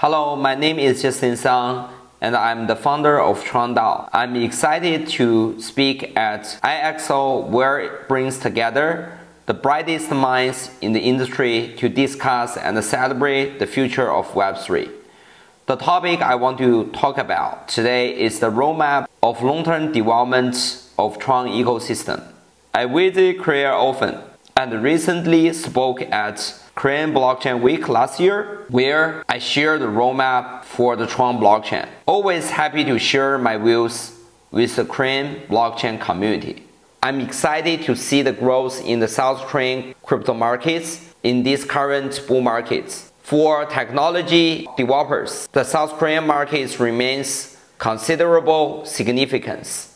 Hello, my name is Justin Sun, and I'm the founder of TRON DAO. I'm excited to speak at IXO where it brings together the brightest minds in the industry to discuss and celebrate the future of Web3. The topic I want to talk about today is the roadmap of long-term development of Tron ecosystem. I visit Korea often and recently spoke at Korean Blockchain Week last year, where I shared the roadmap for the Tron blockchain. Always happy to share my views with the Korean blockchain community. I'm excited to see the growth in the South Korean crypto markets in these current bull markets. For technology developers, the South Korean market remains considerable significance.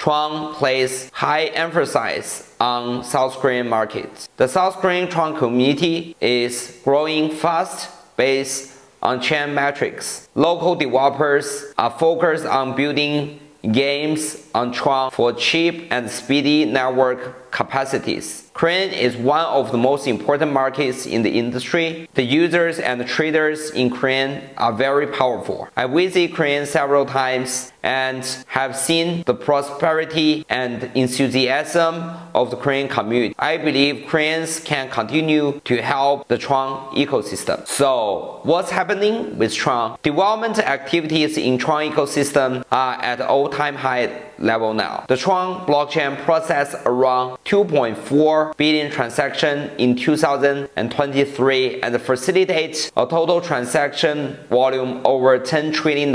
Tron places high emphasis on South Korean markets. The South Korean Tron community is growing fast based on chain metrics. Local developers are focused on building games on Tron for cheap and speedy network capacities. Korean is one of the most important markets in the industry. The users and traders in Korean are very powerful. I visit Korean several times and have seen the prosperity and enthusiasm of the Korean community. I believe Koreans can continue to help the Tron ecosystem. So, what's happening with Tron? Development activities in Tron ecosystem are at all-time high level now. The Tron blockchain processed around 2.4 billion transactions in 2023 and facilitates a total transaction volume over $10 trillion.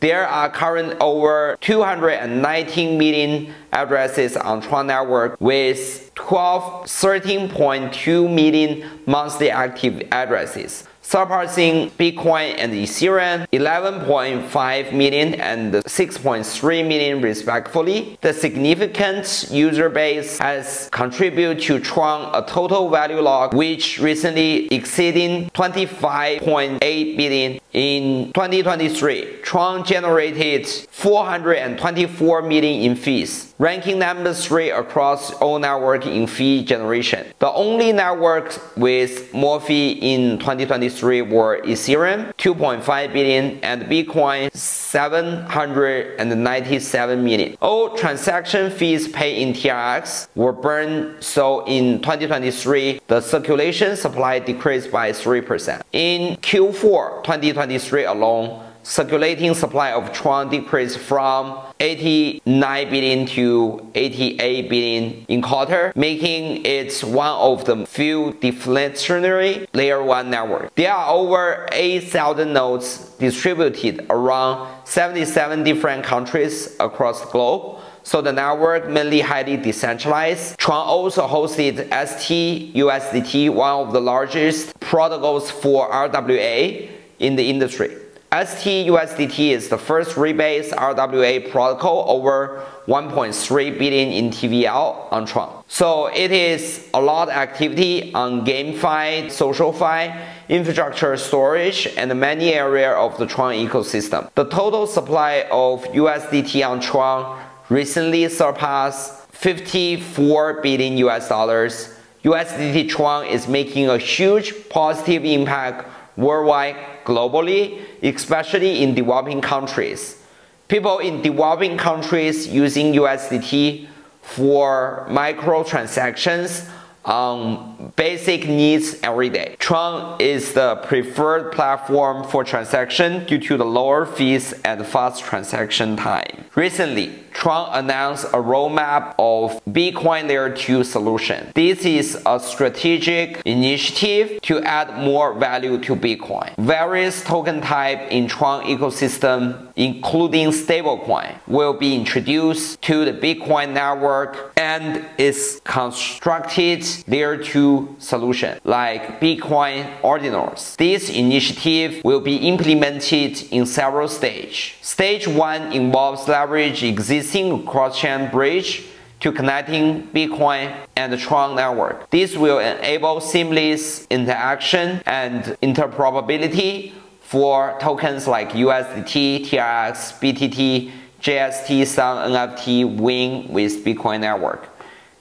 There are current over 219 million addresses on Tron network with 12, 13.2 million monthly active addresses surpassing Bitcoin and Ethereum 11.5 million and 6.3 million respectively. The significant user base has contributed to Tron a total value log which recently exceeding 25.8 billion in 2023. Tron generated 424 million in fees, ranking number 3 across all in fee generation. The only networks with more fee in 2023 were Ethereum 2.5 billion and Bitcoin 797 million. All transaction fees paid in TRX were burned, so in 2023 the circulation supply decreased by 3%. In Q4 2023 alone, circulating supply of Tron decreased from 89 billion to 88 billion in quarter, making it one of the few deflationary layer 1 networks. There are over 8,000 nodes distributed around 77 different countries across the globe. So the network mainly highly decentralized. Tron also hosted ST USDT, one of the largest protocols for RWA in the industry. STUSDT is the first rebase RWA protocol over 1.3 billion in TVL on Tron. So it is a lot of activity on GameFi, SocialFi, infrastructure storage, and many areas of the Tron ecosystem. The total supply of USDT on Tron recently surpassed 54 billion US dollars. USDT Tron is making a huge positive impact worldwide, globally, especially in developing countries. People in developing countries using USDT for microtransactions on basic needs every day. Tron is the preferred platform for transaction due to the lower fees and fast transaction time. Recently, Tron announced a roadmap of Bitcoin Layer 2 solution. This is a strategic initiative to add more value to Bitcoin. Various token type in Tron ecosystem, including stablecoin, will be introduced to the Bitcoin network and is constructed Layer 2 solution like Bitcoin Ordinals. This initiative will be implemented in several stages. Stage 1 involves leverage existing cross-chain bridge to connecting Bitcoin and the Tron network. This will enable seamless interaction and interoperability for tokens like USDT, TRX, BTT, JST, Sun, NFT, WIN with Bitcoin network.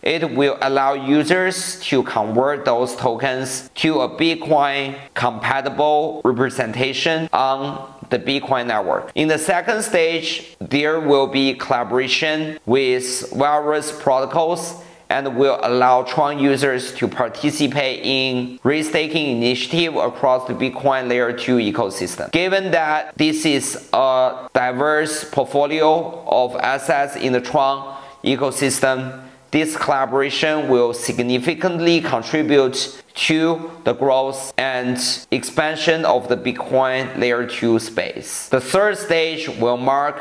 It will allow users to convert those tokens to a Bitcoin compatible representation on the Bitcoin network. In the second stage, there will be collaboration with various protocols and will allow Tron users to participate in restaking initiative across the Bitcoin layer 2 ecosystem. Given that this is a diverse portfolio of assets in the Tron ecosystem, this collaboration will significantly contribute to the growth and expansion of the Bitcoin layer 2 space. The third stage will mark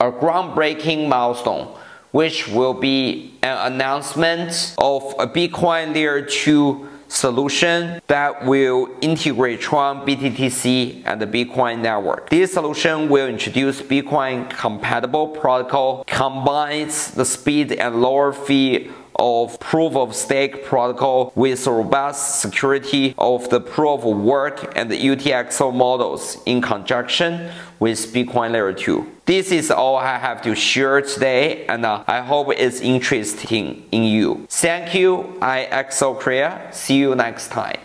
a groundbreaking milestone which will be an announcement of a Bitcoin Layer 2 solution that will integrate Tron BTTC and the Bitcoin network. This solution will introduce Bitcoin compatible protocol, combines the speed and lower fee of proof of stake protocol with robust security of the proof of work and the UTXO models in conjunction with Bitcoin Layer 2. This is all I have to share today and uh, I hope it's interesting in you. Thank you, IXO Korea. See you next time.